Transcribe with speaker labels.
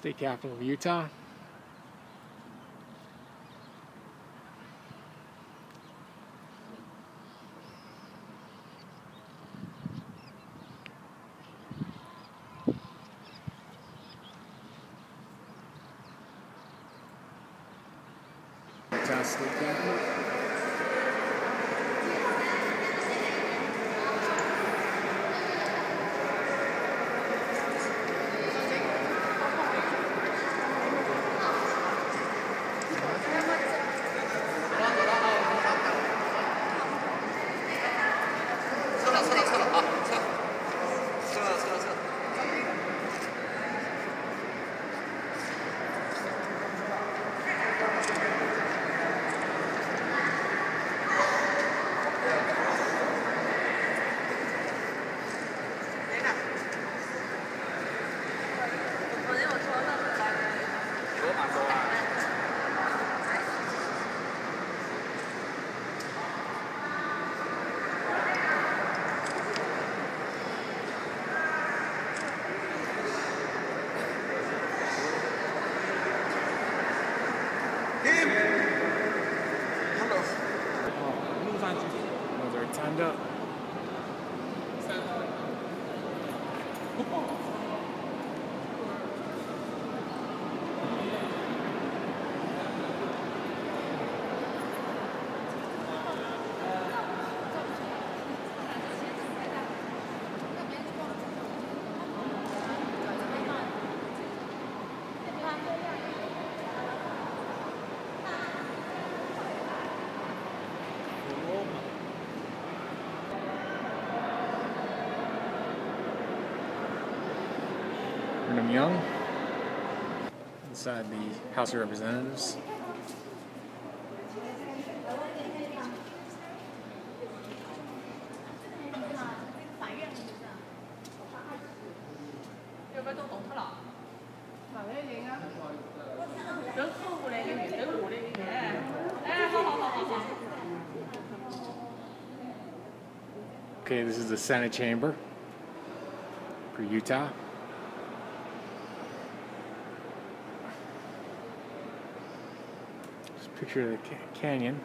Speaker 1: state capital of Utah. State capital. Timed up. Brigham Young inside the House of Representatives. Okay, this is the Senate chamber for Utah. Picture of the ca- canyon.